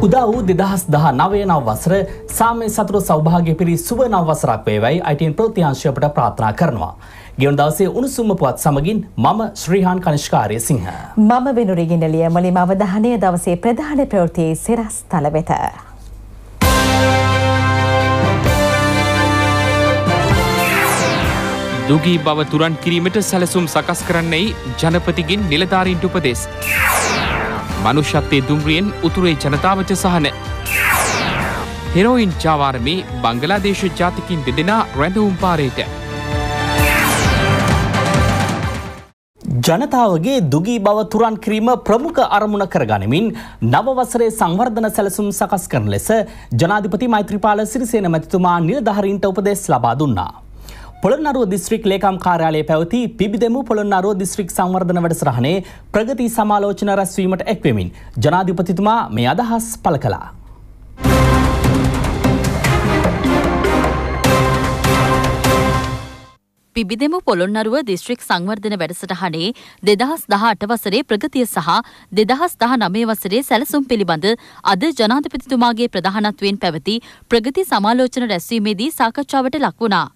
උදා වූ දෙදහස් දහ නවය නව වසර සාමය සතුරු සෞභාගය පිරි සුව නව වසරක් වේවයි අයිටන් ප්‍රෘතිංශයපට ප්‍රාථනා කරනවා. ගෙවුන් දවසේ උණුසුම්ම පුවත් සමගින් මම ශ්‍රීහාන් කනිෂ්කාරය සිංහ. මම වෙනුරගෙනලිය මලිම අවධානය දවසේ ප්‍රධාන ප්‍රවෘතියේ සිරස් තල වෙත. දුගී බව තුරන් කිරීමට සැලසුම් සකස් කරන්නයි ජනපතිගින් නිලධාරීන්ට උපදෙස්. මනුෂ්‍යත්වය දුම්රියෙන් උතුරේ ජනතාවට සහන. හෙරෝයින් ජාවාරමේ බංගලාදේශ ජාතිකින් දෙදෙනා රැඳවුම් පාරයට. ජනතාවගේ දුගී බව තුරන් කිරීම ප්‍රමුඛ අරමුණ කරගනිමින් නවවසරේ සංවර්ධන සැලසුම් සකස් කරන ලෙස ජනාධිපති මෛත්‍රපාල සිරිසේන මැතිතුමා නිලධහරින්ට උපදෙස් ලබා දුන්නා. පොළොන්නරුව දිස්ත්‍රික් ලේකම් කාර්යාලයේ පැවති පිබිදෙමු පොළොන්නරුව දිස්ත්‍රික් සංවර්ධන වැඩසටහනේ ප්‍රගති සමාලෝචන රැස්වීමට එක්වෙමින් ජනාධිපතිතුමා මේ අදහස් පළ කළා. පිබිදෙමු පොළොන්නරුව දිස්ත්‍රික් සංවර්ධන වැඩසටහනේ දෙදහස් දහ අට වසරේ ප්‍රගතිය සහ දෙදහස් දහ නමේ වසරේ සැලසුම් පිළිබඳ අද ජනාධිපතිතුමාගේ ප්‍රධානත්වයෙන් පැවති ප්‍රගති සමාලෝචන රැස්වීමේදී සාකච්ඡාවට ලක්වුණා.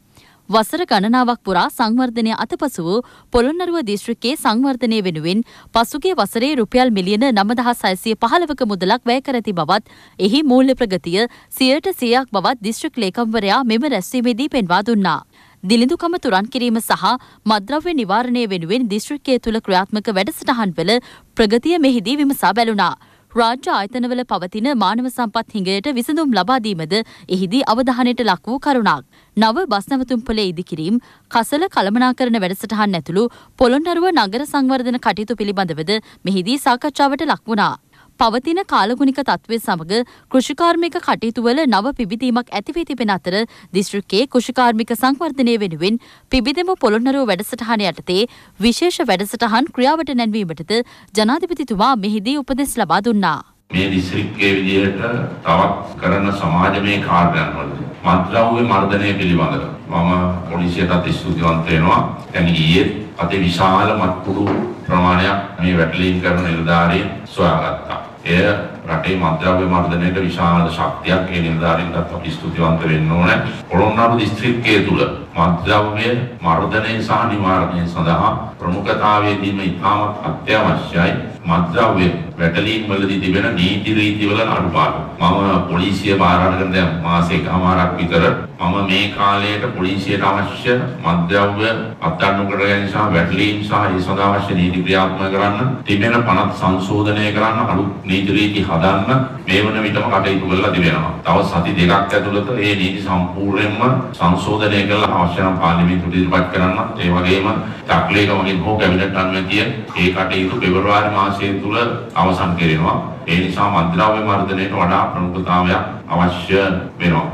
වසර ගණනාවක් පුරා සංවර්ධනය අතපසු වූ පොළොන්නරුව දිස්ත්‍රික්කයේ සංවර්ධනය වෙනුවෙන් පසුගේ වසරේ රුපියල් මිලියන නමදහස් අයසිය පහළවක මුදලක් වැය කර ඇති බවත් එහි මූල්‍ය ප්‍රගතිය සියයට සියයක් බවත් දිස්ත්‍රික් ලේකම්වරයා මෙම රැස්වීමේදී පෙන්වා දුන්නා. දිලිඳුකම තුරන් කිරීම සහ මද්‍රව්‍ය නිවාරණය වෙනුවෙන් දිස්ත්‍රික්කය තුළ ක්‍රියාත්මක වැඩසටහන්වල ප්‍රගතිය මෙහිදී විමසා බැලුණා. රාජ්‍ය ආයතනවල පවතින මානව සම්පත් හිඟයට විසඳුම් ලබාදීමද එහිදී අවධානයට ලක් වූ කරුණක්. නව බස් නැවතුම්පොලේ ඉදිකිරීම්, කසල කළමනාකරන වැඩසටහන් ඇතුළු පොළොන්නරුව නගර සංවර්ධන කටයුතු පිළිබඳවද මෙහිදී සාකච්ඡාවට ලක් වුණා. පවතින කාලගුණික තත්ත්වය සමග කෘෂිකාර්මික කටයුතුවල නව පිබිදීමක් ඇතිවී තිබෙන අතර දිස්ත්‍රික්කයේ කෘෂිකාර්මික සංවර්ධනය වෙනුවෙන් පිබිදෙම පොළොන්නරුව වැඩසටහන යටතේ විශේෂ වැඩසටහන් ක්‍රියාවට නැන්වීමටද ජනාධිපතිතුමා මෙහිදී උපදෙස් ලබා දුන්නා. මේ දිස්ත්‍රික්කයේ විදිහට තවත් කරන සමාජමය කාර්යයන් වලදී මත්ද්‍රව්‍ය මර්ධනය පිළිබඳව මම පොලිසියටත් ස්තුතිවන්ත වෙනවා. දැන් ඊයේ අති විශාල මත්කුඩු ප්‍රමාණයක් මේ වැටලීම් කරන නිලධාරීන් සොයාගත්තා. එය රටේ මද්‍රව්‍ය මර්ධනයට විශාල ශක්තියක් ඒ නිලධාරීන්ටත් අපි ස්තුතිවන්ත වෙන්න ඕනේ. පොළොන්නරු දිස්ත්‍රික්කයේ තුල මද්‍රව්‍ය මර්ධනය සහ නිවාරණය සඳහා ප්‍රමුඛතාවය දීම ඉතාමත් අත්‍යවශ්‍යයි. මද්‍රව්‍ය වැටලීම් වලදී තිබෙන නීති රීති වල අඩුපාඩු. මම පොලිසිය බාර අරගෙන දැන් මාසෙකමාරක් විතර මම මේ කාලයට පොලිසියට අවශ්‍ය මද්‍රව්‍ය අත්අඩංගු කර ගැනීම සහ වැටලීම් සහ ඒ සඳහා අවශ්‍ය නීති ක්‍රියාත්මක කරන්න තිබෙන පනත් සංශෝධනය කරන්න අලුත් නීති රීති හදන්න මේ වන විටම කටයුතු කරලා තිබෙනවා. තව සති දෙකක් ඇතුළත මේ නීති සම්පූර්ණයෙන්ම සංශෝධනය කරලා අවශ්‍ය නම් පාර්ලිමේන්තුවට ඉදිරිපත් කරන්න. ඒ වගේම චක්ලේකමකින් හෝ කැබිනට් අනුමැතිය ඒ කටයුතු පෙබරවාරි මාසය තුල අවසන් කෙරෙනවා. ඒ නිසා මද්ද්‍රව්‍ය මර්ධනයට වඩා ප්‍රමුඛතාවයක් අවශ්‍ය වෙනවා.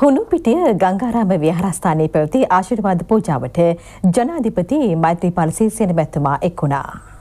හුණුපිටිය ගංගාරාම විහාරස්ථානයේ පැවති ආශිර්වාද පූජාවට ජනාධිපති මෛත්‍රීපාල සිරිසේන මැතිතුමා එක් වුණා.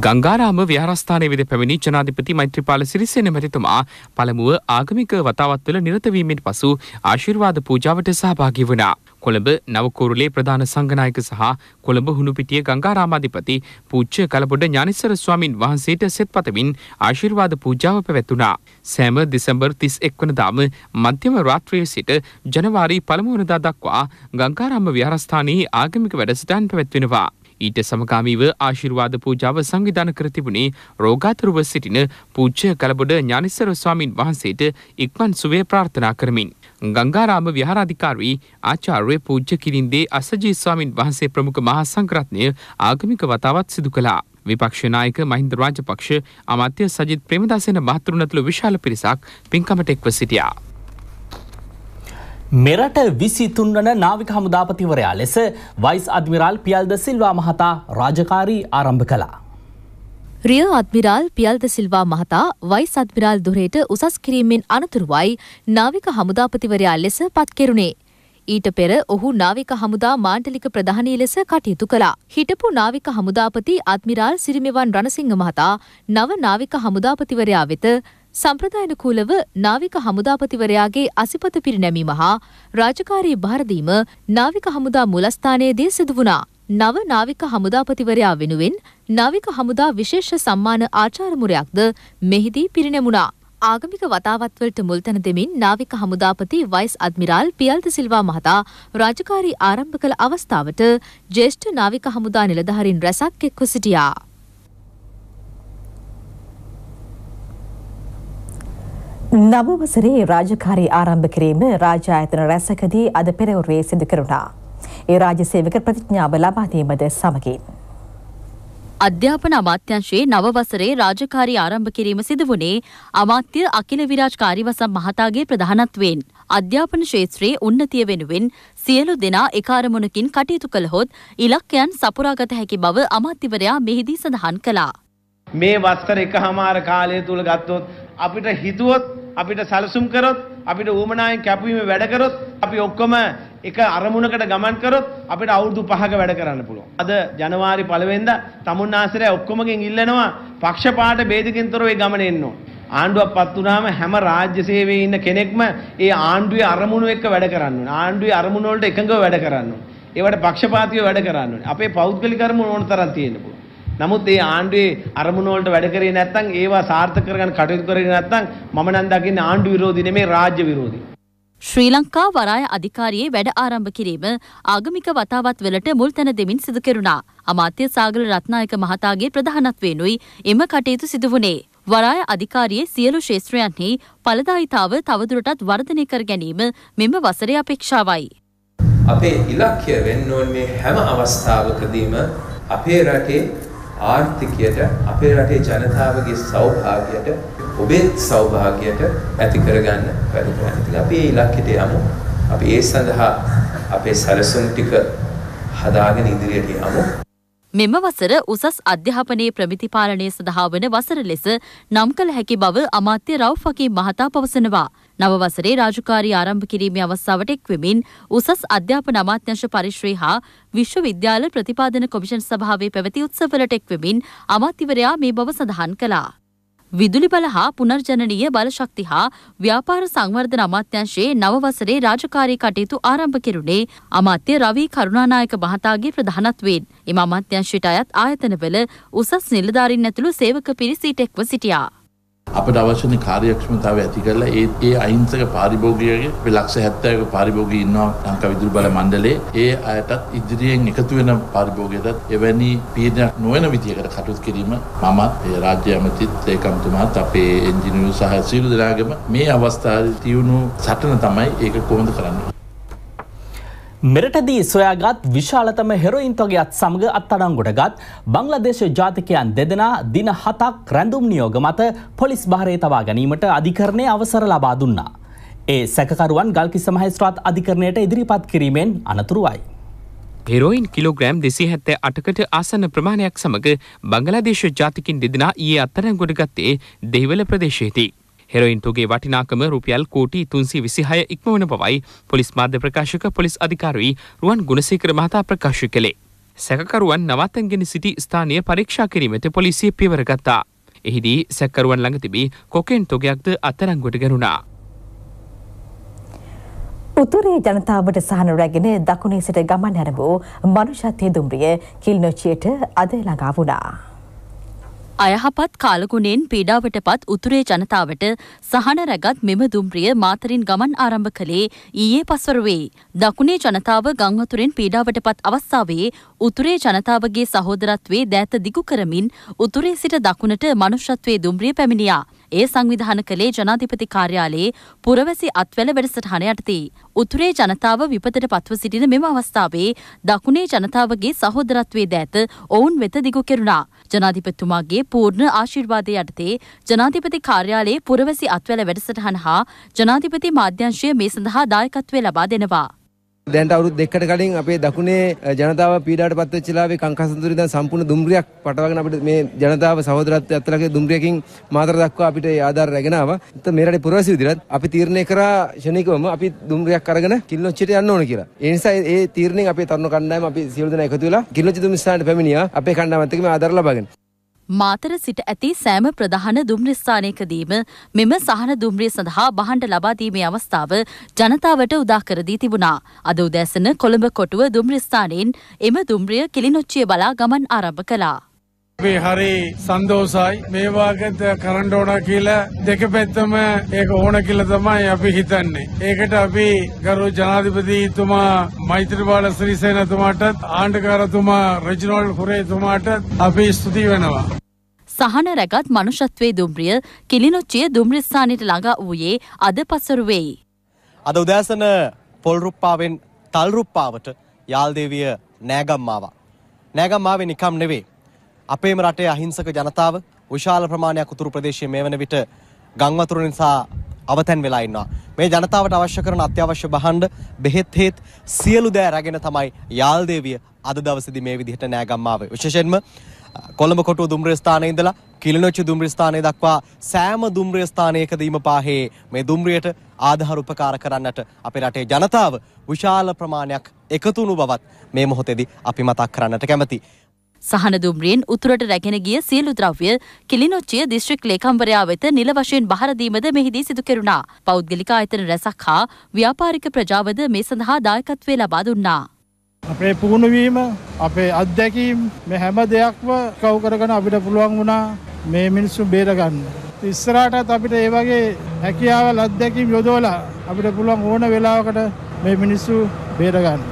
ගංගාරාම විහාරස්ථානය වෙද පැමිණි ජනාධිපති මෛත්‍රපාල සිරිසෙන මැතිතුමා පළමුව ආගමික වතාවත්වල නිරතවීමෙන් පසු ආශිර්වාද පූජාවට සහභාගී වුණා. කොළඹ නවකෝරුලේ ප්‍රධාන සංගනායක සහ කොළඹ හුණුපිටිය ගංගාරාමාධිපති පූච්ච කලපොඩ ඥානිස්සර ස්වාමින් වහන්සේට සෙත් පතමින් ආශිර්වාද පූජාව පැවැත්වුණා. සෑම දෙසැම්බර් තිස් එක්වනදාම මධ්‍යම රාත්‍රයේ සිට ජනවාරී පළමුවනදා දක්වා ගංගාරාම විහාරස්ථානයේ ආගමික වැඩසටහන් පැවැත්වෙනවා. ඊට සමගාමීව ආශිර්වාද පූජාව සංවිධාන කර තිබුණේ රෝගාතුරුව සිටින පූජ්‍ය කලබොඩ ඥානිස්සර ස්වාමින් වහන්සේට ඉක්මන් සුවය ප්‍රාර්ථනා කරමින්. ගංගාරාම විහාරාධිකාරී ආචාර්ය පූජ්‍ය කිරින්දේ අසජී ස්වාමින් වහන්සේ ප්‍රමුඛ මහා සංඝරත්නය ආගමික වතාවත් සිදු කළා. විපක්ෂ නායක මහින්ද රාජපක්ෂ අමාත්‍ය සජිත් ප්‍රේමදාසයන මහතුරුන් ඇතුළු විශාල පිරිසක් පින්කමට එක්ව සිටියා. මෙරට විසි තුන්වන නාවික හමුදාපතිවරයා ලෙස වයිස් අද්මිරාල් පියල්ද සිල්වා මහතා රාජකාරී ආරම්භ කළා. රිය අද්මිරාල් පියල්ද සිල්වා මහතා වයිස් අද්මිරාල් දුරේට උසස් කිරීමෙන් අනතුරුවයි නාවික හමුදාපතිවරයා ලෙස පත්කෙරුණේ. ඊට පෙර ඔහු නාවික හමුදා මාණ්ඩලික ප්‍රධානී ලෙස කටයුතු කළා. හිටපු නාවික හමුදාපති අද්මිරාල් සිරිමෙවන් රණසිංහ මහතා නව නාවික හමුදාපතිවරයා වෙත සම්ප්‍රදායනුකූලව නාවික හමුදාපතිවරයාගේ අසිපත පිරිනැමීම හා රාජකාරී භාරදීම නාවික හමුදා මුලස්ථානයේදී සිදුවුණා. නව නාවික හමුදාපතිවරයා වෙනුවෙන් නාවික හමුදා විශේෂ සම්මාන ආචාරමුරයක්ද මෙහිදී පිරිනැමුණා. ආගමික වතාවත්වලට මුල්තැන දෙමින් නාවික හමුදාපති වයිස් අද්මිරාල් පියල්ත සිල්වා මහතා රාජකාරී ආරම්භ කළ අවස්ථාවට ජේෂ්ඨ නාවික හමුදා නිලධහරින් රැසක් එක්ව සිටියා. නවවසරේ රාජකාරී ආරම්භ කිරීම රාජායතන රැසකදී අද පෙරවරුවේ සිදු කරුණා. ඒ රාජ්‍ය සේවක ප්‍රතිඥාව ලබාදීමද සමගින්. අධ්‍යාපන අමාත්‍යංශයේ නව වසරේ රාජකාරී ආරම්භ කිරීම සිදු වුණේ අමාත්‍ය අකිල විරාජ් කාරිවසම් මහතාගේ ප්‍රධානත්වයෙන්. අධ්‍යාපන ක්ෂේත්‍රයේ උන්නතිය වෙනුවෙන් සියලු දෙනා එකාරමුණකින් කටයුතු කළහොත් ඉලක්කයන් සපුරාගත හැකි බව අමාත්‍යවරයා මෙහිදී සඳහන් කළා. මේ වස්කර එක හමාර කාලය තුළ ගත්තොත් අපිට හිතුවොත් අපිට සැලසුම් කරොත් අපිට ඌමනායෙන් කැපවීම වැඩ කරොත් අපි ඔක්කොම එක අරමුණකට ගමන් කරොත් අපිට අවුරුදු පහක වැඩ කරන්න පුළුවන්. අද ජනවාරි පළවෙනිදා තමුන්නාසරය ඔක්කොමගෙන් ඉල්ලනවා පක්ෂපාත ભેදකින් තොරව ඒ ගමන එන්න ඕන. ආණ්ඩුවක් පත් වුණාම හැම රාජ්‍ය සේවයේ ඉන්න කෙනෙක්ම ඒ ආණ්ඩුවේ අරමුණු එක්ක වැඩ කරන්න ඕනේ. ආණ්ඩුවේ අරමුණු වලට එකඟව වැඩ කරන්න ඕනේ. ඒවට පක්ෂපාතීව වැඩ කරන්න ඕනේ. අපේ පෞද්ගලික අරමුණු ඕන තරම් තියෙන්න පුළුවන්. නමුත් ඒ ආණ්ඩුවේ අරමුණු වලට වැඩ කරේ නැත්නම් ඒවා සාර්ථක කරගන්න කටයුතු කරේ නැත්නම් මම නම් දකින්නේ ආණ්ඩු විරෝධී නෙමෙයි රාජ්‍ය විරෝධී. ශ්‍රී ලංකා වරාය අධිකාරියේ වැඩ ආරම්භ කිරීම ආගමික වතාවත් වලට මුල් තැන දෙමින් සිදු කෙරුණා. අමාත්‍ය සාගල රත්නායක මහතාගේ ප්‍රධානත්වයෙනුයි එම කටයුතු සිදු වුණේ. වරාය අධිකාරියේ සියලු ශේත්‍රයන්හි පලදායිතාව තවදුරටත් වර්ධනය කර ගැනීම මෙම වසරේ අපේක්ෂාවයි. අපේ ඉලක්කය වෙන්න ඕන හැම අවස්ථාවකදීම අපේ රටේ ආර්ථිකයට අපේ රටේ ජනතාවගේ සෞභාගයට ඔබේ සෞභාගයට ඇති කරගන්න වැඩ කරන්න. ඉතින් අපි මේ ඉලක්කයට යමු. අපි ඒ සඳහා අපේ සැලසුම් ටික හදාගෙන ඉදිරියට යමු. මෙම වසර උසස් අධ්‍යාපනයේ ප්‍රමිති පාලනය සඳහා වන වසර ලෙස නම් කළ හැකි බව අමාත්‍ය රව්ෆකී මහතා පවසනවා. නව වසරේ රාජකාරී ආරම්භ කිරීමේ අවස්ථාවට එක්වෙමින් උසස් අධ්‍යාපන අමාත්‍යංශ පරිශ්‍රය හා විශ්වවිද්‍යාල ප්‍රතිපාදන කොමිෂන් සභාවේ පැවති උත්සවලට එක්වෙමින් අමාත්‍යවරයා මේ බව සඳහන් කළා. විදුලි බල හා පුනර්ජනනීය බලශක්ති හා ව්‍යාපාර සංවර්ධන අමාත්‍යංශයේ නව වසරේ රාජකාරී කටයුතු ආරම්භ කෙරුණේ අමාත්‍ය රවී කරුණානායක මහතාගේ ප්‍රධානත්වයෙන් එම අමාත්‍යංශයට අයත් ආයතනවල උසස් නිලධාරීන් ඇතුළු සේවක පිරිස ඊට එක්ව සිටියා. අපට අවශ්‍යන කාර්යක්ෂමතාව ඇති කරලා ඒ ඒ අහිංසක පාරිභෝගිකයගේ අපි ලක්ෂ 70ක පාරිභෝගී ඉන්නවා ලංකා විදුලි බල මණ්ඩලයේ. ඒ අයටත් ඉදිරියෙන් එකතු වෙන පාරිභෝගිකයටත් එවැනි පීඩනයක් නොවන විදියකට කටයුතු කිරීම මම ඒ රාජ්‍ය ඇමතිත් ඒකම්තුමාත් අපේ එන්ජිනියරු සහ සියලු දෙනාගේම මේ අවස්ථාවේ තියුණු සටන තමයි ඒක කොහොමද කරන්නේ. මෙරටදී සොයාගත් විශාලතම හෙරොයින් තොගයත් සමඟ අත්අඩංගුවට බංලදේශ ජාතිකයන් දෙදෙනා දින හතක් රැඳුම් නියෝග මත පොලිස් භාරය තවා ගැනීමට අධිකරණය අවසර ලබා දුන්නා. ඒ සැකරුවන් ගල්කිස්ස මහස්ත්‍රාත් අධිකරණයට ඉදිරිපත් කිරීමෙන් අනතුරුවයි. හෙරෝයින් කිලෝග්‍රෑම් දෙසි හැත්තෑ අටකට ආසන්න ප්‍රමාණයක් සමඟ බංගලාදේශ ජාතිකින් දෙදෙනා ඊයේ අත්තරැගොඩ ගත්තේ දෙහිවල ප්‍රදේශයේදී. හෙරොයින්තුගේ වටිනාකම රුපියල් කෝටි තුන්සි විසිහය ඉක්මවන බවයි පොලිස් මාධ්‍ය ප්‍රකාශක පොලිස් අධිකාරී රුවන් ගුණසේකර මහතා ප්‍රකාශ කළේ. සැකරුවන් නවත්තන්ගෙන සිටි ස්ථානය පරීක්ෂා කිරීමට පොලිසිය පියවරගත්තා. එහිදී සැකරුවන් ළඟ තිබී කොකෙන් තොගයක්ද අත්තරංගොට ගැනුණා. උතුරේ ජනතාවට සහන රැගෙන දකුණේ සිට ගමන් හැරඹූ මනුෂත්වය දුම්රිය කිල්නොච්චියට අද ළඟා වුණා. අයහපත් කාලගුණයෙන් පීඩාවට පත් උතුරේ ජනතාවට සහන රැගත් මෙම දුම්රිය මාතරින් ගමන් ආරම්භ කළේ ඊයේ පස්වරුවේ. දකුණේ ජනතාව ගංවතුරෙන් පීඩාවට පත් අවස්ථාවේ උතුරේ ජනතාවගේ සහෝදරත්වේ දෑත දිගු කරමින් උතුරේ සිට දකුණට මනුෂ්‍යත්වයේ දුම්රිය පැමිණියා. ඒ සංවිධාන කළේ ජනාධිපති කාර්යාලයේ පුරවැසි අත්වැල වැඩසටහන යටතේ. උතුරේ ජනතාව විපතට පත්ව සිටින මෙම අවස්ථාවේ දකුණේ ජනතාවගේ සහෝදරත්වේ දෑත ඔවුන් වෙත දිගු කෙරුණා. ජනාධිපතිතුමාගේ පූර්ණ ආශිර්වාදය යටතේ ජනාධිපති කාර්යාලයේ පුරවැසි අත්වැල වැඩසටහන හා ජනාධිපති මාධ්‍යංශය මේ සඳහා දායකත්වය ලබා දෙනවා. දැන්ට අවුරුදු දෙකකට කලින් අපේ දකුණේ ජනතාව පීඩාවට පත් වෙච්ච වෙලාවේ කංකසන්තුරේ දැන් සම්පූර්ණ දුම්රියක් පටවගෙන අපිට මේ ජනතාව සහෝදරත්වය අත්ලගේ දුම්රියකින් මාතර දක්වා අපිට ඒ ආධාර රැගෙන ආවා. ඒත් මේ රටේ පුරවැසි විදිහට අපි තීරණය කරා ශනිකවම අපි දුම්රියක් අරගෙන කිල්නොච්චියට යන්න ඕන කියලා. ඒ නිසා ඒ තීරණයෙන් අපේ තරුණ කණ්ඩායම අපි සියලු දෙනා එකතු වෙලා කිල්නොච්චි දුම්රිය ස්ථානට පැමිණියා. අපේ කණ්ඩායමත් එක්ක මේ ආධාර ලබාගෙන. මාතර සිට ඇති සෑම ප්‍රධාන දුම්රිස්ථානයකදීම මෙම සහන දුම්රිය සඳහා බහන්ඩ ලබාදීමේ අවස්ථාව ජනතාවට උදාකර දී තිබුණා. අද උදෑසන කොළඹ කොටුව දුම්රිස්ථානයෙන් එම දුම්රිය කිලිනොච්චිය බලා ගමන් ආරම්භ කළා. අපි හරි සන්දෝසයි මේ වාගෙත් කරන්ඩ ඕන කියලා දෙක පැත්තම ඒක ඕන කියලා තමයි අපි හිතන්නේ. ඒකට අපි ගරු ජනාධිපතිතුමා මෛත්‍රීපාල ශ්‍රීසේනතුමාටත් ආණ්ඩුකාරතුමා රෙජිනෝල්ඩ් කුරේතුමාටත් අපි ස්තුති වෙනවා. සහන රැගත් මනුෂත්වයේ දුම්රිය කිලිනොච්චිය දුම්රිස්ථානයට ළඟා වූයේ අද පසරුවෙයි. අද උදෑසන පොල්රුප්පාවෙන් තල්රුප්පාවට යාල්දේවිය නෑගම්මාවා. නෑගම්මාවේ නිකම් නෙවේ. අපේම රටේ අහිංසක ජනතාව විශාල ප්‍රමාණයක් උතුරු ප්‍රදේශයේ මේ වන විට ගංවතුර නිසා අවතැන් වෙලා ඉන්නවා. මේ ජනතාවට අවශ්‍ය කරන අත්‍යවශ්‍ය බහණ්ඩ බෙහෙත් හේත් සියලු දෑ රැගෙන තමයි යාල්දේවිය අද දවසේදී මේ විදිහට නෑගම්මාවේ. විශේෂයෙන්ම කොළඹ කොටුව දුම්රිය ස්ථානයේ ඉඳලා කිලිනොච්චි දුම්රිය ස්ථානයේ දක්වා සෑම දුම්රිය ස්ථානයකදීම පාහේ මේ දුම්රියට ආධාර උපකාර කරන්නට අපේ රටේ ජනතාව විශාල ප්‍රමාණයක් එකතු වුණු බවත් මේ මොහොතේදී අපි මතක් කරන්නට කැමැතියි. සහන දුම්රියෙන් උතුරට රැගෙන ගිය සියලු ද්‍රව්‍ය කිලිනොච්චිය දිස්ත්‍රික් ලේකම්වරයා වෙත නිල වශයෙන් බහර දීමද මෙහිදී සිදු කෙරුණා. පෞද්ගලික ආයතන රැසක් හා ව්‍යාපාරික ප්‍රජාවද මේ සඳහා දායකත්වය ලබා දුන්නා. අපේ පුහුණුවීම අපේ අත්දැකීම් මේ හැම දෙයක්ම කව් කරගෙන අපිට පුළුවන් වුණා මේ මිනිස්සු බේරගන්න. ඉස්සරහටත් අපිට ඒ වගේ හැකියාවල් අත්දැකීම් යොදවලා අපිට පුළුවන් ඕන වෙලාවකට මේ මිනිස්සු බේරගන්න.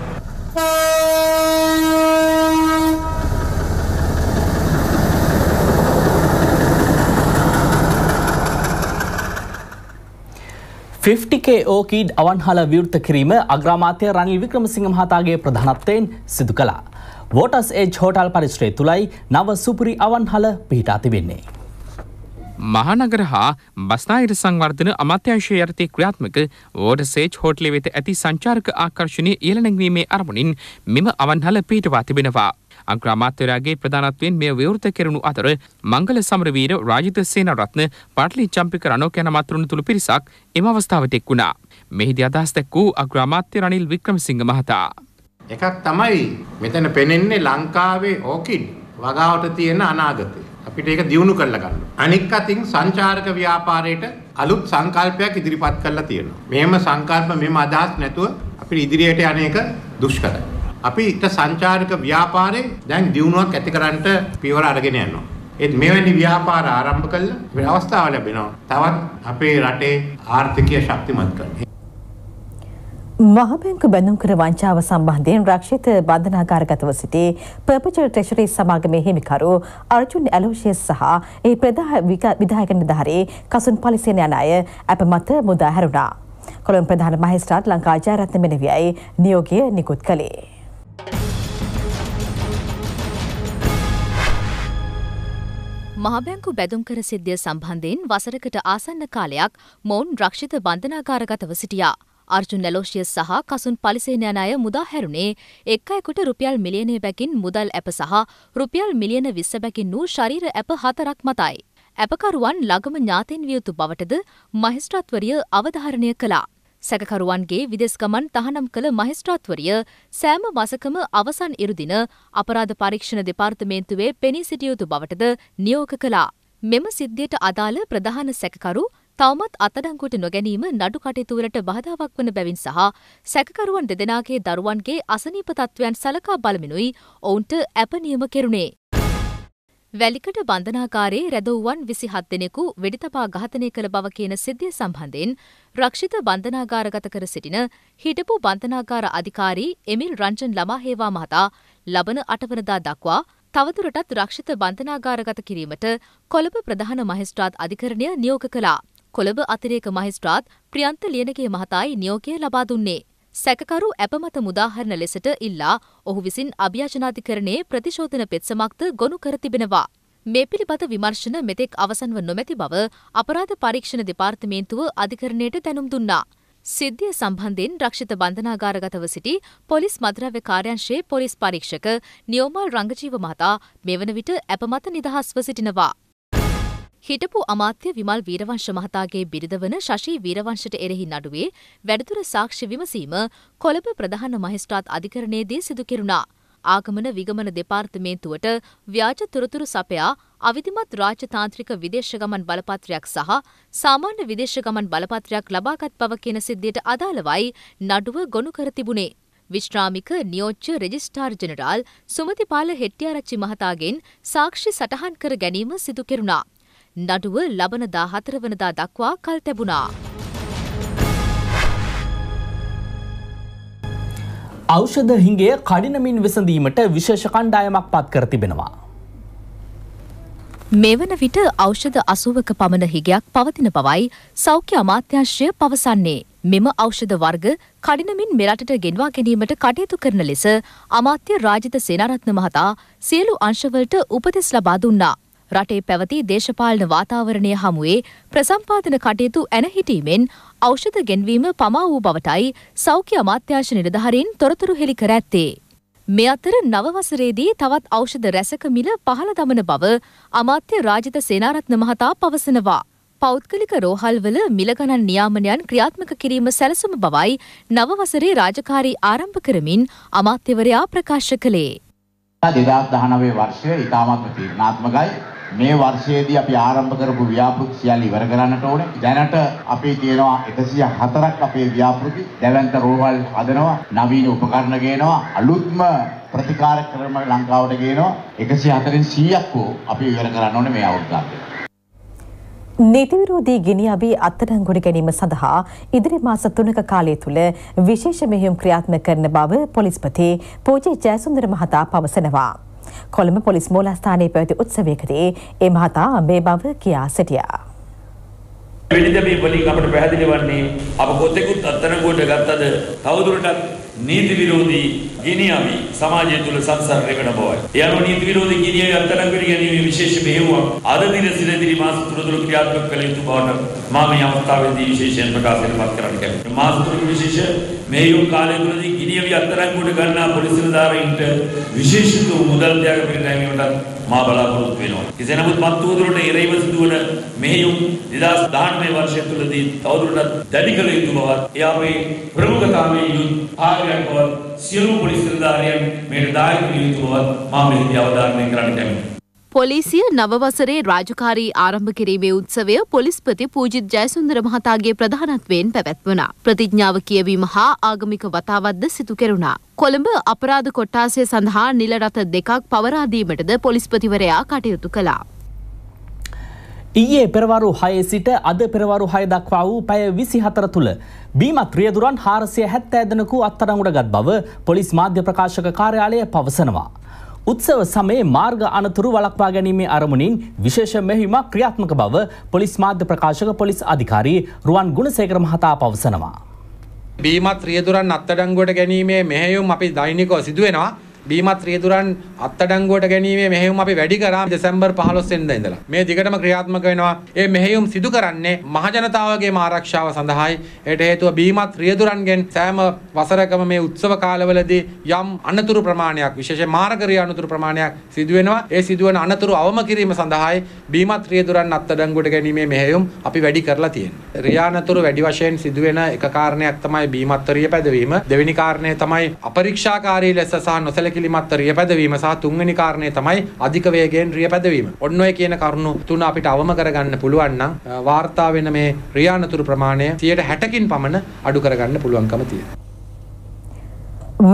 ෆිෆ්ටිකේ ඕකීඩ් අවන්හල විවෘත කිරීම අග්‍රාමාත්‍ය රනිල් වික්‍රමසිංහ මහතාගේ ප්‍රධානත්වයෙන් සිදු කළා. වෝටස් ඒජ් හෝටල් පරිශ්‍රය තුළයි නව සුපුරි අවන්හල පිහිටා තිබෙන්නේ. මහනගර හා බස්නාහිර සංවර්ධන අමාත්‍යංශය යටතේ ක්‍රියාත්මක වෝඩසේජ් හෝටලේ වෙත ඇති සංචාරක ආකර්ශණය ඉහළ නැංවීමේ අරමුණින් මෙම අවන්හල පිහිටවා තිබෙනවා. අග්‍රාමාත්‍යවරයාගේ ප්‍රධානත්වයෙන් මෙය විවෘත කෙරුණු අතර මංගල සමරවීර රාජිත සේනරත්න පටලි චම්පික රණෝක යන මත්රුණ තුළු පිරිසක් එම අවස්ථාවට එක් වුණා. මෙහිදී අදහස් දැක් වූ අග්‍රාමාත්‍ය රනිල් වික්‍රමසිංහ මහතා. එකක් තමයි මෙතන පෙනෙන්නේ ලංකාවේ ඕකිඩ් වගාවට තියෙන අනාගතය. අපිට ඒක දියුණු කරලා ගන්න. අනික් අතින් සංචාරක ව්‍යාපාරයට අලුත් සංකල්පයක් ඉදිරිපත් කරලා තියෙනවා. මෙහෙම සංකල්ප මෙහෙම අදහස් නැතුව අපිට ඉදිරියට යන එක දුෂ්කරයි. අපි ඊට සංචාරක ව්‍යාපාරේ දැන් දියුණුවක් ඇති කරන්නට පියවර අරගෙන යනවා. ඒත් මෙවැනි ව්‍යාපාර ආරම්භ කළා මේ අවස්ථාව ලැබෙනවා. තවත් අපේ රටේ ආර්ථිකය ශක්තිමත් කරන්න. මහබැංකු බැඳුම් කර වංචාව සම්බන්ධයෙන් රක්ෂිත බන්ධනාගාරගතව සිටි පර්පචල් ට්‍රෙෂරි සමාගමේ හිමිකරු අර්ජුන් ඇලෝෂියස් සහ ඒ ප්‍රධා විධායක නිලධාරී කසුන් පලිසේන යන අය අප මත මුදා හැරුණා. කොළඹ ප්‍රධාන මහේස්ත්‍රාත් ලංකා ජයරත්න මෙනවියයි නියෝගය නිකුත් කළේ. මහබැංකු බැදුම්කර සිද්ධිය සම්බන්ධයෙන් වසරකට ආසන්න කාලයක් මොවුන් රක්ෂිත බන්ධනාකාරගතව සිටියා. අර්ජුන් නැලෝෂිය සහ කසුන් පලිසේන යන අය මුදා හැරුණේ එක් අයකුට රුපියල් මිලියනය බැකින් මුදල් ඇප සහ රුපියල් මිලියන විස්ස බැකින් වූ ශරීර ඇප හතරක් මතයි. ඇපකරුවන් ළඟම ඥාතීන් විය යුතු බවටද මහිස්ත්‍රාත්වරිය අවධාරණය කළා. සැකකරුවන්ගේ විදෙස් ගමන් තහනම් කළ මහිස්ත්‍රාත්වරිය සෑම වසකම අවසන් ඉරුදින අපරාධ පරීක්ෂණ දෙපාර්තමේන්තුවේ පෙනී සිටිය යුතු බවටද නියෝග කළා. මෙම සිද්ධියට අදාළ ප්‍රධාන සැකකරු තවමත් අත්අඩංගුවට නොගැනීම නඩු කටයුතුවලට බාධාවක් වන බැවින් සහ සැකකරුවන් දෙදෙනාගේ දරුවන්ගේ අසනීප තත්ත්වයන් සලකා බලමිනුයි ඔවුන්ට ඇප නියම කෙරුණේ. වැලිකට බන්ධනාකාරයේ රැදවුවන් විසිහත් දෙනෙකු වෙඩිතපා ඝාතනය කළ බව කියන සිද්ධිය සම්බන්ධයෙන් රක්ෂිත බන්ධනාගාරගත කර සිටින හිටපු බන්ධනාගාර අධිකාරී එමිල් රංජන් ළමාහේවා මහතා ලබන අටවනදා දක්වා තවදුරටත් රක්ෂිත බන්ධනාගාරගත කිරීමට කොළඹ ප්‍රධාන මහිස්ත්‍රාත් අධිකරණය නියෝග කළා. කොළඹ අතිරේක මහිස්ත්‍රාත් ප්‍රියන්ත ලියනගේ මහතායි නියෝගය ලබා දුන්නේ. සැකකරු ඇපමත මුදාහරණ ලෙසට ඉල්ලා ඔහු විසින් අභ්‍යාජනාධිකරණයේ ප්‍රතිශෝධන පෙත්සමක්ද ගොනු කර තිබෙනවා. මේ පිළිබඳ විමර්ශන මෙතෙක් අවසන්ව නොමැති බව අපරාධ පරීක්ෂණ දෙපාර්තමේන්තුව අධිකරණයට දැනුම් දුන්නා. සිද්ධිය සම්බන්ධයෙන් රක්ෂිත බන්ධනාගාරගතව සිටි පොලිස් මද්‍රව්‍ය කාර්යංශයේ පොලිස් පරීක්ෂක නියෝමල් රංගජීව මහතා මෙවන විට ඇපමත නිදහස්ව සිටිනවා. හිටපු අමාත්‍ය විමල් වීරවංශ මහතාගේ බිරිඳ වන ශශී වීරවංශට එරෙහි නඩුවේ වැඩිදුර සාක්ෂි විමසීම කොළඹ ප්‍රධාන මහිස්ත්‍රාත් අධිකරණයේදී සිදු කෙරුණා. ආගමන විගමන දෙපාර්තමේන්තුවට ව්‍යාජ තොරතුරු සපයා අවිධිමත් රාජතාන්ත්‍රික විදේශ ගමන් බලපත්‍රයක් සහ සාමාන්‍ය විදේශ ගමන් බලපත්‍රයක් ලබාගත් බව කියන සිද්ධියට අදාළවයි නඩුව ගොනු කර තිබුණේ. විශ්‍රාමික නියෝජ්‍ය රෙජිස්ටාර් ජෙනරාල් සුමතිපාල හෙට්ටිආරච්චි මහතාගෙන් සාක්ෂි සටහන් කර ගැනීම සිදු කෙරුණා. නඩුව ලබන දා හතර වනදා දක්වා කල් තැබුණා. ඖෂධ හිඟය කඩිනමින් විසඳීමට විශේෂ කණ්ඩායමක් පත් කර තිබෙනවා. මෙවන විට ඖෂධ අසුවක පමණ හිගයක් පවතින බවයි සෞඛ්‍ය අමාත්‍යංශය පවසන්නේ. මෙම ඖෂධ වර්ග කඩිනමින් මෙරටට ගෙන්වා ගැනීමට කටයුතු කරන ලෙස අමාත්‍ය රාජිත සේනාරත්න මහතා සියලු අංශවලට උපදෙස් ලබා දුන්නා. රටේ පැවති දේශපාලන වාතාවරණය හමුවේ ප්‍රසම්පාදන කටයුතු ඇනහිටීමෙන් ඖෂධ ගෙන්වීම පමා වූ බවටයි සෞඛ්‍ය අමාත්‍යාංශ නිලධාරීන් තොරතුරු හෙළි කර ඇත්තේ. මේ අතර නවවසරේදී තවත් ඖෂධ රැසක මිල පහළ දමන බව අමාත්‍ය රාජිත සේනාරත්න මහතා පවසනවා. පෞද්ගලික රෝහල්වල මිලගණන් නියාමනයන් ක්‍රියාත්මක කිරීම සැලසුම බවයි නවවසරේ රාජකාරී ආරම්භ කරමින් අමාත්‍යවරයා ප්‍රකාශ කළේ. දෙදස් දහනවේ වර්ෂය ඉතාමත්ම තීරණාත්මකයි මේ වර්ෂයේදී අපි ආරම්භ කරපු ව්‍යාපෘති සියල්ල ඉවර කරන්නට ඕනේ. දැනට අපි තියෙනවා 104ක් අපේ ව්‍යාපෘති. දැවැන්ත රෝහල් හදනවා, නවීන උපකරණ ගේනවා, අලුත්ම ප්‍රතිකාර ක්‍රම ලංකාවට ගේනවා. 104න් 100ක් අපි ඉවර කරන්න ඕනේ මේ අවුරුද්දේ. නීතිවිරෝධී ගිනිඅවි අත්අඩංගුවට ගැනීම සඳහා ඉදිරි මාස තුනක කාලය තුළ විශේෂ මෙහෙයුම් ක්‍රියාත්මක කරන බව පොලිස්පති පූජ්‍ය ජයසුන්දර මහතා පවසනවා. කොළඹ පොලිස් මූලස්ථානයේ පැවති උත්සවයකදී ඒ මහතා මේ බව කියා සිටියා. වෙනිදමේ වලින් අපට පැහැදිලි වන්නේ අප කොතෙකුත් අත්අඩංගුවට ගත්තද තවදුරටත් නීති විරෝධී ගිනියවි සමාජය තුළ සංසරණය වන බවයි. ඒ අනුව නීති විරෝධී ගිනියවි අත්අඩංගුවට ගැනීමේ විශේෂ මෙහෙයුමක් අද දින සිට ඉදිරි මාස තුන තුළ ක්‍රියාත්මක කළ යුතු බවට මම මේ අවස්ථාවේදී විශේෂයෙන් ප්‍රකාශයට පත් කරන්න කැමතියි. මාස තුනක විශේෂ මෙහෙයුම් කාලය තුළදී ගිනියවි අත්අඩංගුවට ගන්නා පොලිස් නිලධාරීන්ට විශේෂ මුදල් ත්‍යාග පිළිගැනීමට මා බලාපොරොත්තු වෙනවා. කෙසේ නමුත් මත් වූදුරට එරෙහිව සිදුවන මෙහෙයුම් 2019 වර්ෂය තුළදී තවදුරටත් දැඩි කළ යුතු බවත් එය අපේ ප්‍රමුඛතාවයේ යුත් ආගයක් බවත් සියලු පොලිස් නිලධාරියන් මේට දායක විය යුතු බවත් මා මෙහිදී අවධාරණය කරන්න කැමතියි. පොලිසිය නවවසරේ රාජකාරී ආරම්භ කිරීමේ උත්සවය පොලිස්පති පූජිත් ජයසුන්දර මහතාගේ ප්‍රධානත්වයෙන් පැවැත්වනා. ප්‍රතිඥාව කියවීම හා ආගමික වතාවත්ද සිදු කෙරුණා. කොළඹ අපරාධ කොට්ටාසය සඳහා නිලරථ දෙකක් පවරාදීමටද පොලිස්පතිවරයා කටයුතු කළා. ඊයේ පෙරවරු හයේ සිට අද පෙරවරු හය දක්වා වූ පැය විසි හතර තුළ බීමත් රියදුරන් හාරසය හැත්තෑදනකු අත්තරංගුඩ ගත් බව පොලිස් මාධ්‍ය ප්‍රකාශක කාර්යාලය පවසනවා. උත්සව සමයේ මාර්ග අනතුරු වලක්වා ගැනීමේ අරමුණින් විශේෂ මෙහිමක් ක්‍රියාත්මක බව පොලිස් මාධ්‍ය ප්‍රකාශක පොලිස් අධිකාරී රුවන් ගුණසේකර මහතා පවසනවා. බීමත් රියදුරන් අත්අඩංගුවට ගැනීමේ මෙහෙයුම් අපි දෛනිකව සිදුවෙනවා. බීමත් රියදුරන් අත්අඩංගුවට ගැනීමේ මෙහෙයුම් අපි වැඩි කරා දෙසැම්බර් 15 වෙනිදා ඉඳලා. මේ දිගටම ක්‍රියාත්මක වෙනවා. මේ මෙහෙයුම් සිදු කරන්නේ මහජනතාවගේ ආරක්ෂාව සඳහායි. ඒට හේතුව බීමත් රියදුරන්ගෙන් සෑම වසරකම මේ උත්සව කාලවලදී යම් අනතුරු ප්‍රමාණයක් විශේෂයෙන් මාර්ග අනතුරු ප්‍රමාණයක් සිදු වෙනවා. ඒ සිදුවන අනතුරු අවම කිරීම සඳහායි බීමත් රියදුරන් අත්අඩංගුවට ගැනීමේ මෙහෙයුම් අපි වැඩි කරලා තියෙනවා. රියානතුරු වැඩි වශයෙන් සිදුවෙන එක කාරණයක් තමයි බීමත් රිය පැදවීම. දෙවෙනි කාරණය තමයි අපරීක්ෂාකාරී ලෙස සහ නොසැලී සැලකිලිමත් රිය පැදවීම සහ තුන්වෙනි කාරණය තමයි අධික වේගයෙන් රිය පැදවීම. ඔන්න ඔය කියන කරුණු තුන අපිට අවම කරගන්න පුළුවන් නම් වාර්තා වෙන මේ රියානතුරු ප්‍රමාණය 60කින් පමණ අඩු කරගන්න පුළුවන්කම තියෙනවා.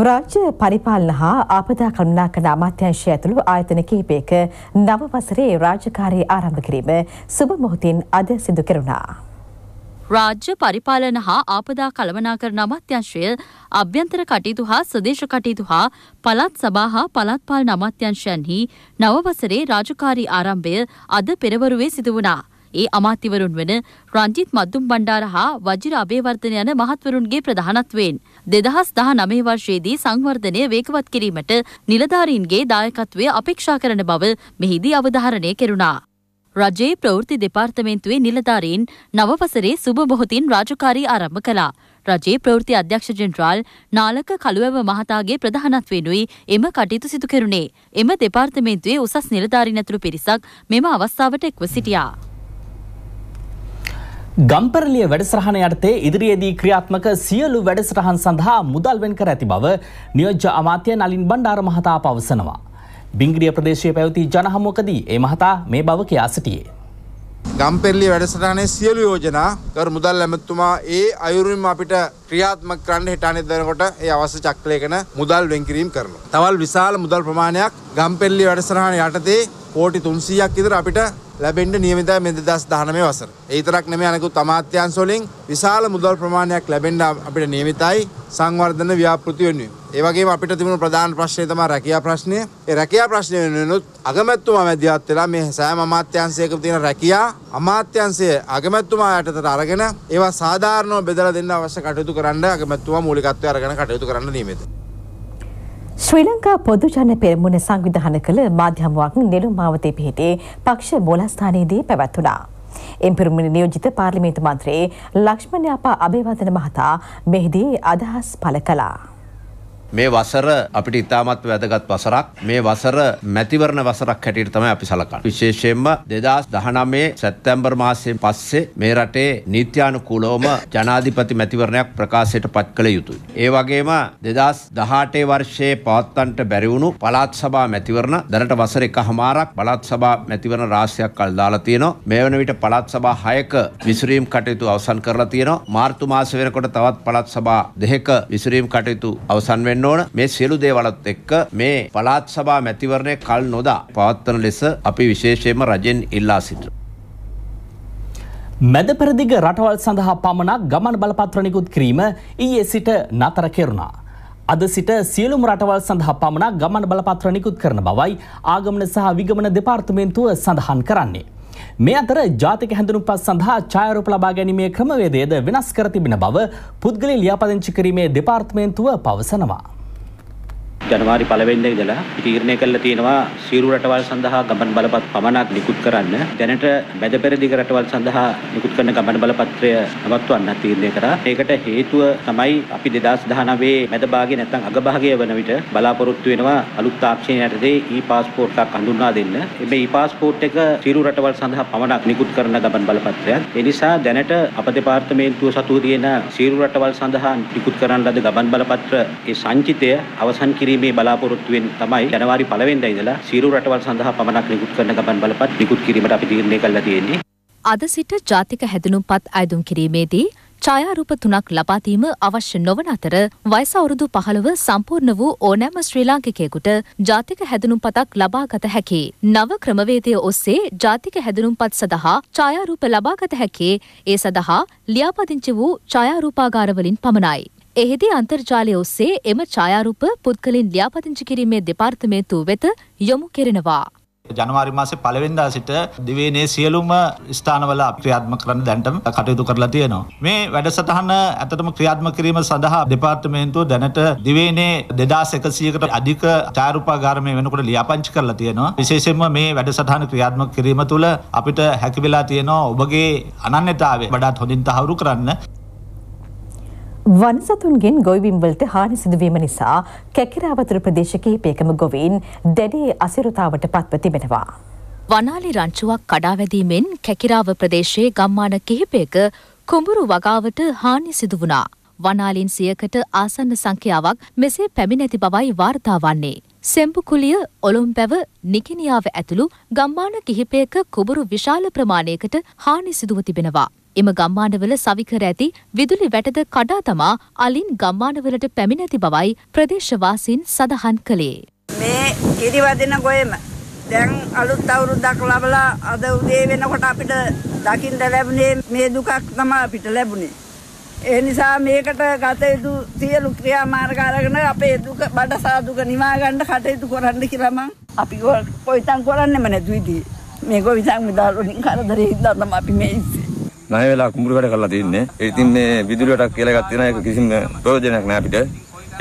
රාජ්‍ය පරිපාලන හා ආපදා කළමනාකරණ අමාත්‍යංශය ඇතුළු ආයතන කිහිපයක නව වසරේ රාජකාරී ආරම්භ කිරීම සුබ මොහොතින් අද සිදු කෙරුණා. රාජ්‍ය පරිපාලන හා ආපදා කළමනාකරණ අමාත්‍යංශය අභ්‍යන්තර කටයුතු හා සදේශ කටයුතු හා පළාත් සභා හා පළාත් පාලන අමාත්‍යංශයන්හි නවවසරේ රාජකාරී ආරම්භය අද පෙරවරුවේ සිදු වුණා. ඒ අමාත්‍යවරුන් වන රංජිත් මද්දුම් බණ්ඩාර හා වජිර අබේවර්ධන යන මහත්වරුන්ගේ ප්‍රධානත්වයෙන් දෙදහස් දහ නමේ වර්ෂයේදී සංවර්ධනය වේගවත් කිරීමට නිලධාරීන්ගේ දායකත්වය අපේක්ෂා කරන බව මෙහිදී අවධාරණය කෙරුණා. රජයේ ප්‍රවෘත්ති දෙපාර්තමේන්තුවේ නිලධාරීන් නවවසරේ සුබ බොහොතින් රාජකාරී ආරම්භ කළා. රජයේ ප්‍රවෘත්ති අධ්‍යක්ෂ ජෙනරාල් නාලක කළුවැව මහතාගේ ප්‍රධානත්වයෙනුයි එම කටයුතු සිදු කෙරුණේ. එම දෙපාර්තමේන්තුවේ උසස් නිලධාරීන් ඇතුළු පිරිසක් මෙම අවස්ථාවට එක්ව සිටියා. ගම්පරලිය වැඩසටහන යටතේ ඉදිරියේදී ක්‍රියාත්මක සියලු වැඩසටහන් සඳහා මුදල් වෙන් කර ඇති බව නියෝජ්‍ය අමාත්‍ය නලින් බණ්ඩාර මහතා පවසනවා. බිංග්‍රිය ප්‍රදේශයේ පැවති ජනහමුවකදී ඒ මහතා මේ බව කියා සිටියේ. ගම්පෙරලි වැඩසටහනේ සියලු යෝජනා කර මුදල් ඇමතුමා ඒ අයුරින්ම අපිට ක්‍රියාත්මක කරන්න හෙට අනිද්දානකොට ඒ අවශ්‍ය චක්‍රයකන මුදල් වෙන් කිරීම කරනවා. තවල් විශාල මුදල් ප්‍රමාණයක් ගම්පෙරලි වැඩසටහන යටතේ කෝටි 300ක් විතර අපිට ලැබෙන්න නියමිතයි මේ 2019 වසර. ඒ විතරක් නෙමෙයි අනෙකුත් අමාත්‍යාංශ වලින් විශාල මුදල් ප්‍රමාණයක් ලැබෙන්න අපිට නියමිතයි සංවර්ධන ව්‍යාපෘති වෙනුවෙන්. ඒ වගේම අපිට තිබුණු ප්‍රධාන ප්‍රශ්නය තමයි රැකියා ප්‍රශ්නය. ඒ රැකියා ප්‍රශ්නය වෙනුවෙනුත් අගමැතිතුමා මැදිහත් වෙලා මේ සෑම අමාත්‍යාංශයකම තියෙන රැකියා අමාත්‍යාංශය අගමැතිතුමා යටතට අරගෙන ඒවා සාධාරණව බෙදලා දෙන්න අවශ්‍ය කටයුතු කරන්න අගමැතිතුමා මූලිකත්වය අරගෙන කටයුතු කරන්න නියමිතයි. ශ්‍රී ලංකා පොදුජන පෙරමුණ සංවිධාන කළ මාධ්‍යමුවක් නෙළුම් මාවතේ පිහිටේ පක්ෂ මූලස්ථානයේදී පැවැත්වුණා. එම් පෙරමුණ නියෝජිත පාර්ලිමේන්තු මන්ත්‍රී ලක්ෂ්මණ අපා අබේවර්ධන මහතා මෙහිදී අදහස් පළ කළා. මේ වසර අපිට ඉතාමත් වැදගත් වසරක් මේ වසර මැතිවරණ වසරක් හැටියට තමයි අපි සලකන්නේ. විශේෂයෙන්ම 2019 සැප්තැම්බර් මාසයෙන් පස්සේ මේ රටේ නීත්‍යානුකූලවම ජනාධිපති මැතිවරණයක් ප්‍රකාශයට පත් කළ යුතුයි. ඒ වගේම 2018 වර්ෂයේ පවත්වන්නට බැරි වුණු පළාත් සභා මැතිවරණ දැනට වසර එකහමාරක් පළාත් සභා මැතිවරණ රාශියක් කල් දාලා තියෙනවා. මේ වන විට පළාත් සභා 6ක විසිරීම් කටයුතු අවසන් කරලා තියෙනවා. මාර්තු මාස වෙනකොට තවත් පළාත් සභා දෙකක විසිරීම් කටයුතු අවසන් වෙන්න ඕන. මේ සියලු දේවලත් එක්ක මේ පළාත් සභා මැතිවරණය කල් නොදා පවත්වන ලෙස අපි විශේෂයෙන්ම රජෙන් ඉල්ලා සිටිනවා. මැද පෙරදිග රටවල් සඳහා පමණක් ගමන් බලපත්‍ර නිකුත් කිරීම ඊයේ සිට නතර කෙරුණා. අද සිට සියලුම රටවල් සඳහා පමණක් ගමන් බලපත්‍ර නිකුත් කරන බවයි ආගමන සහ විගමන දෙපාර්තමේන්තුව සඳහන් කරන්නේ. මේ අතර ජාතික හැඳුනුම්පත් සඳහා ඡායාරූප ලබා ගැනීමේ ක්‍රමවේදයද වෙනස් කර තිබෙන බව පුද්ගලයන් ලියාපදිංචි කිරීමේ දෙපාර්තමේන්තුව පවසනවා. ජනවාරි පළවෙනිදා ඉඳලා තීරණය කළා තියෙනවා සියලු රටවල් සඳහා ගමන් බලපත් පමණක් නිකුත් කරන්න. දැනට මැද පෙරදිග රටවල් සඳහා නිකුත් කරන ගමන් බලපත්‍රය නවත්වන්න තීරණය කරා. ඒකට හේතුව තමයි අපි 2019 මැද භාගයේ නැත්නම් අග භාගයේ වන විට බලාපොරොත්තු වෙනවා අලුත් තාක්ෂණය යටතේ e-passport එකක් හඳුන්වා දෙන්න. මේ e-passport එක සියලු රටවල් සඳහා පමණක් නිකුත් කරන ගමන් බලපත්‍රයක්. ඒ නිසා දැනට අප දෙපාර්තමේන්තුව සතුව තියෙන සියලු රටවල් සඳහා නිකුත් කරන ලද ගමන් බලපත්‍ර ඒ සංචිතය අවසන් කිරීම කිරීමේ බලාපොරොත්තුවෙන් තමයි ජනවාරි 1 වෙනිදා ඉඳලා සියලු රටවල් සඳහා පමණක් නිකුත් කරන ගමන් බලපත් නිකුත් කිරීමට අපි තීරණය කළා තියෙන්නේ. අද සිට ජාතික හැඳුනුම්පත් අයදුම් කිරීමේදී ඡායාරූප තුනක් ලබා දීම අවශ්‍ය නොවන අතර වයස අවුරුදු 15 සම්පූර්ණ වූ ඕනෑම ශ්‍රී ලාංකිකයෙකුට ජාතික හැඳුනුම්පතක් ලබා ගත හැකි. නව ක්‍රමවේදය ඔස්සේ ජාතික හැඳුනුම්පත් සඳහා ඡායාරූප ලබා ගත හැකි ඒ සඳහා ලියාපදිංචි වූ ඡායාරූපාගාරවලින් පමණයි. එහිදී අන්තර්ජාලය ඔස්සේ එම ඡායාරූප පුද්ගලින් ලියාපදිංචි කිරීමේ දෙපාර්තමේන්තුව වෙත යොමු කෙරෙනවා. ජනවාරි මාසේ පළවෙනිදා සිට දිවයිනේ සියලුම ස්ථානවල ක්‍රියාත්මක කරන්න දැනටම කටයුතු කරලා තියෙනවා. මේ වැඩසටහන ඇත්තටම ක්‍රියාත්මක කිරීම සඳහා දෙපාර්තමේන්තුව දැනට දිවයිනේ 2100කට අධික ඡායාරූපාගාර මේ වෙනකොට ලියාපදිංචි කරලා තියෙනවා. විශේෂයෙන්ම මේ වැඩසටහන ක්‍රියාත්මක කිරීම තුළ අපිට හැකි වෙලා තියෙනවා ඔබගේ අනන්‍යතාවය වඩාත් හොඳින් තහවුරු කරන්න. වනසතුන්ගෙන් ගොයිවිම්වලට හානි සිදුවීම නිසා කැකිරාවතුර ප්‍රදේශ කිහිපයකම ගොවීන් දැඩි අසිරුතාවට පත්ව තිබෙනවා. වනාලි රංචුවක් කඩාවැදීමෙන් කැකිරාව ප්‍රදේශයේ ගම්මාන කිහිපයක කුඹුරු වගාවට හානි සිදු වුණා. වනාලින් සියකට ආසන්න සංඛ්‍යාවක් මෙසේ පැමිණැති බවයි වාර්තා වන්නේ. සෙම්පුකුලිය ඔලොම්පැව නිකිනියාව ඇතුළු ගම්මාන කිහිපයක කුබුරු විශාල ප්‍රමාණයකට හානි සිදුව තිබෙනවා. එම ගම්මානවල සවිකර ඇති විදුලි වැටද කඩා තමා අලින් ගම්මානවලට පැමිණැති බවයි ප්‍රදේශවාසීන් සඳහන් කළේ. මේ කිරිවදින ගොයම දැන් අලුත් අවුරුද්දක් ලබලා අද උදේ වෙනකොට අපිට දකින්න ලැබුණේ මේ දුකක් තමයි අපිට ලැබුණේ. ඒ නිසා මේකට ගත යුතු සියලු ක්‍රියාමාර්ග අරගෙන අපේ දුක බඩසා දුක නිවා ගන්න කටයුතු කරන්න කියලා මං අපි කොයිතම් කරන්නෙම නැතු විදිහේ. මේ ගොවිතැන් මිදාල් වලින් කරදරේ හින්දා තමයි අපි මේ ඉන්නේ. ණය වෙලා කුඹුරු වැඩ කරලා තින්නේ. ඒ ඉතින් මේ විදුලි වටක් කියලා එකක් තියෙනවා ඒක කිසිම ප්‍රයෝජනයක් නෑ අපිට.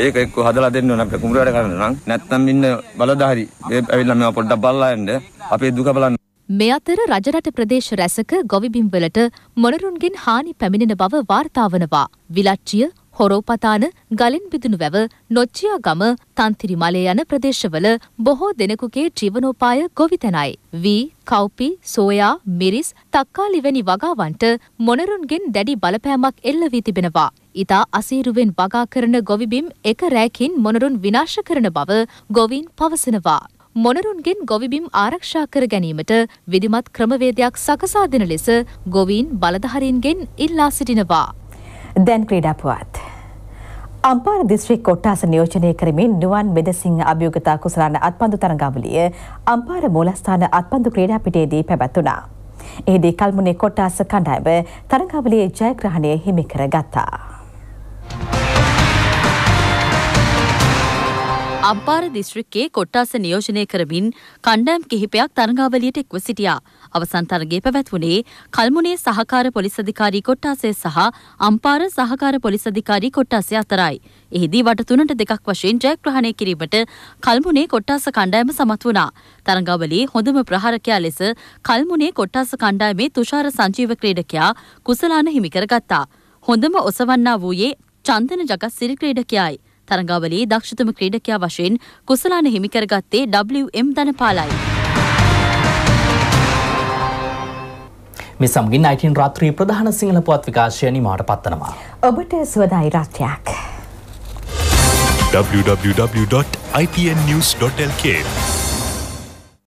ඒක එක්ක හදලා දෙන්න ඕන අපිට කුඹුරු වැඩ කරන්න නම්. නැත්නම් ඉන්න බලධාරි මේ ඇවිල්ලා මේවා පොඩ්ඩක් බලලා යන්න. අපේ දුක බලන්න. මේ අතර රජරට ප්‍රදේශ රැසක ගොවිබිම්වලට මොනරුන්ගෙන් හානි පැමිණෙන බව වාර්තාවනවා. විලච්චිය හොරෝපතාන ගලින් බිදුණු වැව නොච්චියා ගම තන්තිරි මලය යන ප්‍රදේශවල බොහෝ දෙනෙකුගේ ජීවනෝපාය ගොවිතැනයි. වී, කව්පි, සෝයා, මිරිස්, තක්කාලි වැනි වගාවන්ට මොනරුන්ගෙන් දැඩි බලපෑමක් එල්ල වී තිබෙනවා. ඉතා අසීරුවෙන් වගා කරන ගොවිබිම් එක රෑකින් මොනරුන් විනාශ කරන බව ගොවින් පවසනවා. මොනරුන්ගෙන් ගොවිබිම් ආරක්ෂා කර ගැනීමට විධිමත් ක්‍රමවේදයක් සකසා දෙන ලෙස ගොවීන් බලධහරින්ගෙන් ඉල්ලා සිටිනවා. දැන් ක්‍රීඩාපුවත්. අම්පාර දිස්ත්‍රික් කොට්ටාස නියෝජනය කරමින් නුවන් මෙදසිංහ අභියෝගතා කුසලාන අත්පන්දු තරඟාවලිය අම්පාර මූලස්ථාන අත්පන්දු ක්‍රීඩාපිටේදී පැවැත්වුණා. එහිදී කල්මුණේ කොට්ටාස කණ්ඩායම තරඟාවලියේ ජයග්‍රහණය හිමිකර ගත්තා. අම්පාර දිස්ත්‍රික්කයේ කොට්ටාස නියෝජනය කරමින් කණ්ඩෑම් කිහිපයක් තරඟාවලියට එක්ව සිටියා. අවසන් තරගේ පැවැත්වුණේ කල්මුණේ සහකාර පොලිස් අධිකාරී කොට්ටාසය සහ අම්පාර සහකාර පොලිස් අධිකාරී කොට්ටාසය අතරයි. එහිදී වට තුනට දෙකක් වශයෙන් ජයග්‍රහණය කිරීමට කල්මුණේ කොට්ටාස කණ්ඩායම සමත් වුණා. තරඟාවලියේ හොඳම ප්‍රහාරකයා ලෙස කල්මුණේ කොට්ටාස කණ්ඩායමේ තුෂාර සංජීව ක්‍රීඩකයා කුසලාන හිමිකරගත්තා. හොඳම ඔසවන්නා වූයේ චන්දන ජගත් සිරි ක්‍රීඩකයායි. තරඟාවලේ දක්ෂතම ක්‍රීඩකයා වශයෙන් කුසලාන හිමිකරගත්තේ WM ධනපාලයි. මේ සමගින් 19 රාත්‍රී ප්‍රධාන සිංහල පුවත් විකාශය නිමාට පත්තනවා. ඔබට සුවදායි රාත්‍රයක්. www.ipnnews.lk